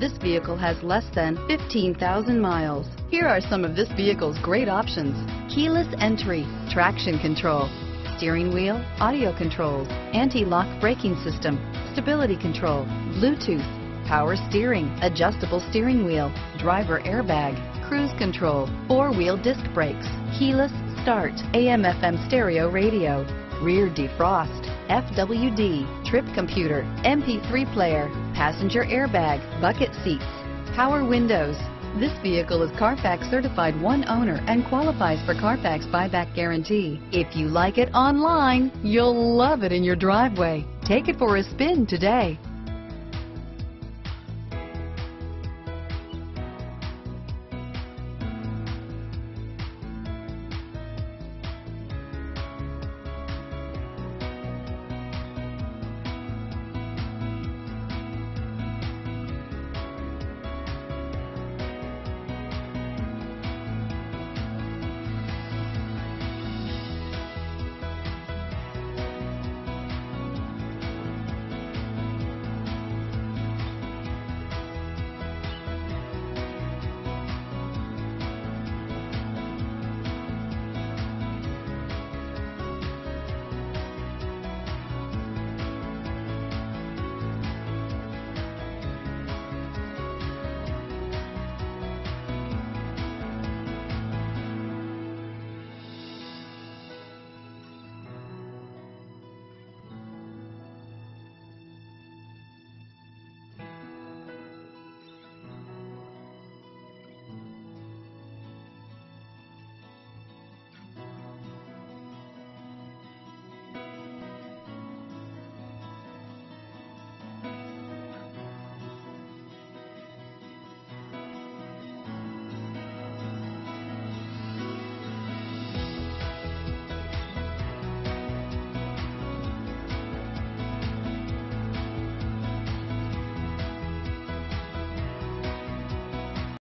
This vehicle has less than 15,000 miles. Here are some of this vehicle's great options. Keyless entry, traction control, steering wheel, audio controls, anti-lock braking system, stability control, Bluetooth, power steering, adjustable steering wheel, driver airbag, cruise control, four-wheel disc brakes, keyless start, AM FM stereo radio, rear defrost, FWD, trip computer, MP3 player, passenger airbag, bucket seats, power windows. This vehicle is Carfax certified one owner and qualifies for Carfax buyback guarantee. If you like it online, you'll love it in your driveway. Take it for a spin today.